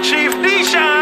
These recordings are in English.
Chief Nishan.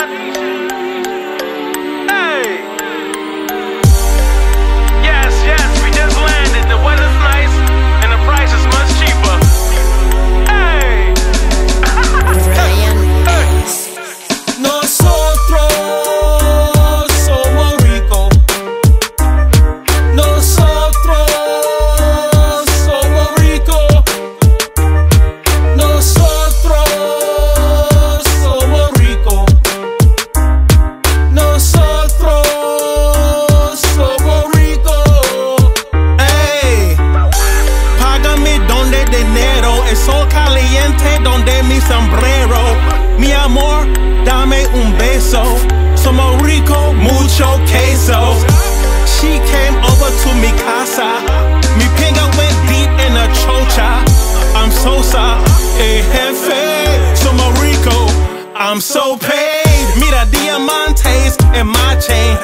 I'm so paid. Mira diamantes en my chain.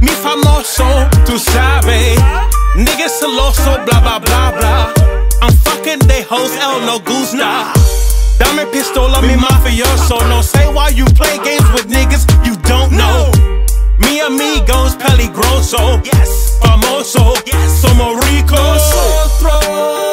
Mi famoso, tú sabes. Niggas celoso, blah blah blah blah. I'm fucking they hoes, L no gusta. Dame pistola, mi mafioso. No say why you play games with niggas you don't know. Mi amigos peligroso. Yes. Famoso. Yes. Somos ricos. Nosotros